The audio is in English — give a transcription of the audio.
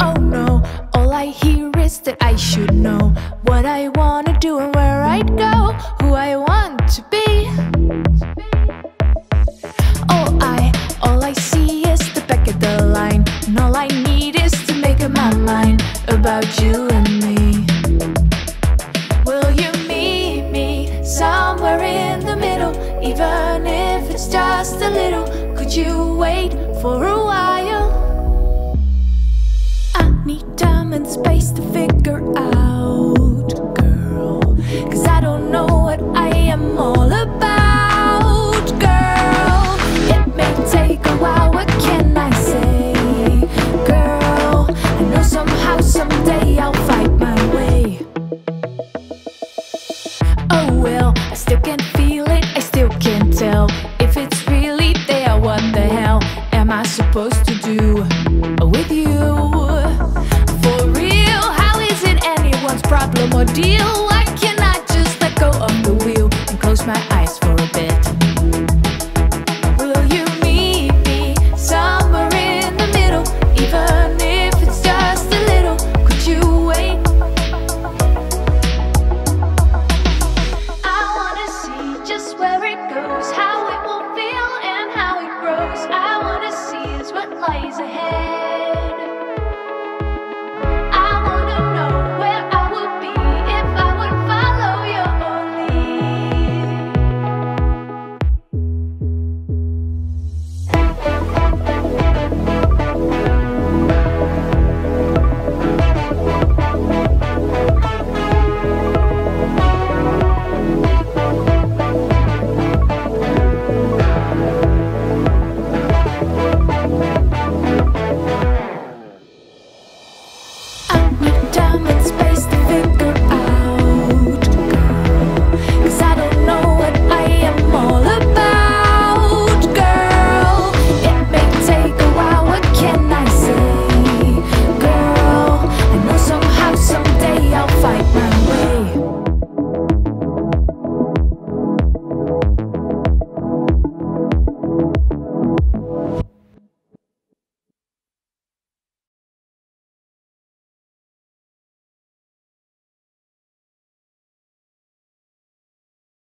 Oh no, all I hear is that I should know what I wanna do and where I'd go, who I want to be. All I, all I see is the back of the line, and all I need is to make up my mind about you and me. Even if it's just a little? Could you wait for a while? I need time and space to figure can't if it's really there. What the hell am I supposed to do with you? For real, how is it anyone's problem or deal? Time and space